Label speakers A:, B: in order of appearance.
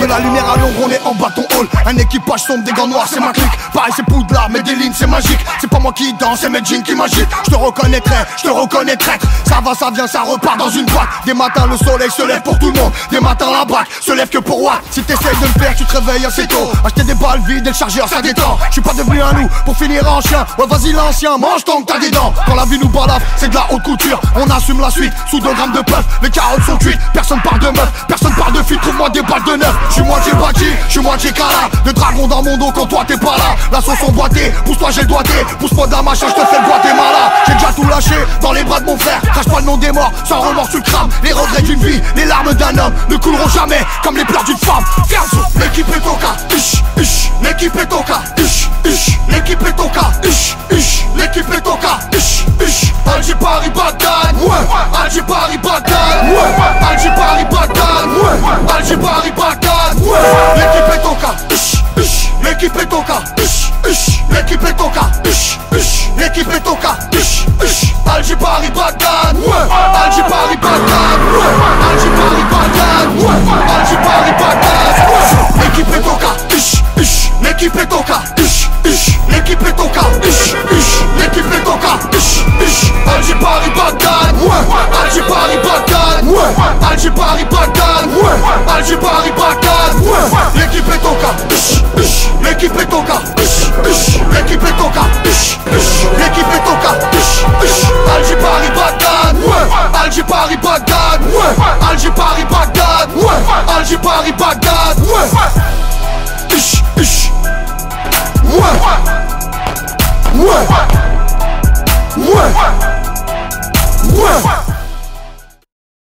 A: De la lumière à l'ombre, on est en bâton hall. Un équipage sombre, des gants noirs, c'est ma clique. Pareil c'est Poudlard, mais des lignes c'est magique. Moi qui danse, c'est mes jeans qui m'agitent. Je te reconnaîtrai, je te reconnais traître. Ça va, ça vient, ça repart dans une boîte. Des matins, le soleil se lève pour tout le monde. Des matins, la braque se lève que pour moi. Si t'essayes de me faire, tu te réveilles assez tôt. Acheter des balles vides et le chargeur, ça détend. Je suis pas devenu un loup pour finir en chien. Ouais, vas-y, l'ancien, mange tant que t'as des dents. Quand la vie nous balafre, c'est de la haute couture. On assume la suite sous 2 grammes de puff. Les carottes sont cuites, personne parle de meuf, personne parle de fille. Trouve-moi des balles de neuf. Je suis moitié bâti, je suis moitié cala. Le dragon dans mon dos quand toi t'es pas là. La sauce emboîtée, pousse-toi, j'ai le doigté. Pousse-moi je te fais le Guatemala. J'ai déjà tout lâché dans les bras de mon frère. Crache pas le nom des morts, sans remords tu le crames. Les regrets d'une vie, les larmes d'un homme ne couleront jamais comme les pleurs d'une femme. Viens, l'équipe est au est ton cas L'équipe est ton cas L'équipe est ton cas Alger Paris Bagdad. Ouais. Alger Paris Bagdad. Ouais. Alger Paris Bagdad. Ouais. Alger Paris Bagdad. Ouais. L'équipe est ton cas L'équipe est ton cas L'équipe est ton cas L'équipe est ton cas Alger Paris Bagdad. Ouais. Alger Paris Bagdad. Ouais. Alger Paris Bagdad. Paris, Bagdad, ouais. Ouais. Ouais. Ouais. ouais.